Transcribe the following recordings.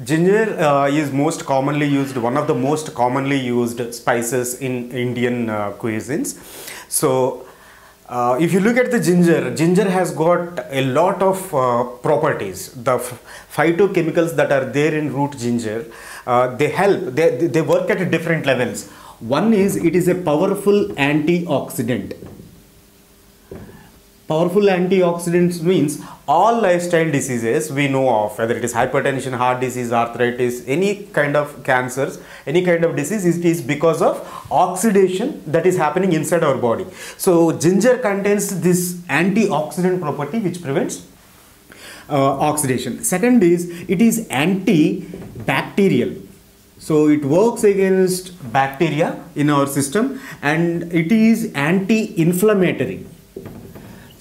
Ginger uh, is most commonly used, one of the most commonly used spices in Indian uh, cuisines. So, uh, if you look at the ginger, ginger has got a lot of uh, properties. The phytochemicals that are there in root ginger, uh, they help, they, they work at different levels. One is it is a powerful antioxidant powerful antioxidants means all lifestyle diseases we know of whether it is hypertension heart disease arthritis any kind of cancers any kind of disease it is because of oxidation that is happening inside our body. So ginger contains this antioxidant property which prevents uh, oxidation. Second is it is antibacterial. So it works against bacteria in our system and it is anti-inflammatory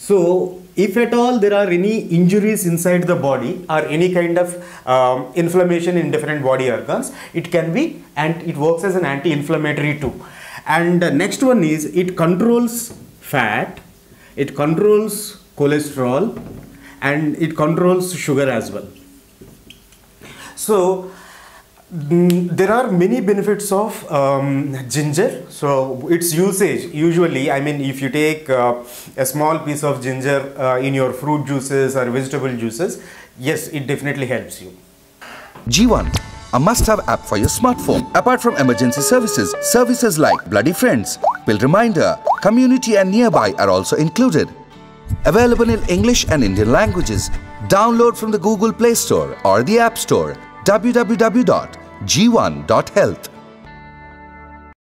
so, if at all there are any injuries inside the body or any kind of um, inflammation in different body organs, it can be and it works as an anti-inflammatory too. And the next one is it controls fat, it controls cholesterol, and it controls sugar as well. So, Mm, there are many benefits of um, ginger so its usage usually i mean if you take uh, a small piece of ginger uh, in your fruit juices or vegetable juices yes it definitely helps you G1, a must-have app for your smartphone. Apart from emergency services, services like Bloody Friends, Bill Reminder, Community and Nearby are also included. Available in English and Indian languages. Download from the Google Play Store or the App Store. www.g1.health.